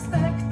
expect